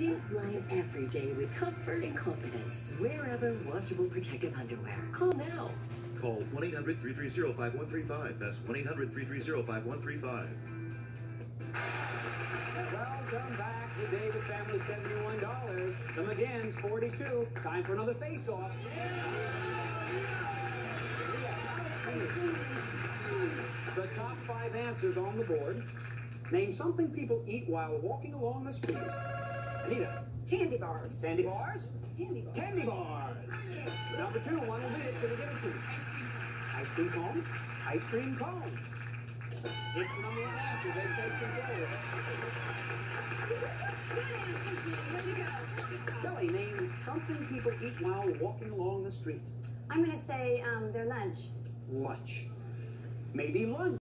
Live life every day with comfort and confidence. Wearever washable protective underwear. Call now. Call 1 800 330 5135. That's 1 800 330 5135. Welcome back to Davis Family $71. The McGann's 42. Time for another face-off. The top five answers on the board. Name something people eat while walking along the street. Anita, Candy bars. candy bars? Candy bars. Candy bars. Number two, one minute till we get it to you. Ice cream cone? Ice cream cone. It's number one answer. They take some control. Kelly, name something people eat while walking along the street. I'm gonna say um, their lunch. Lunch. Maybe lunch.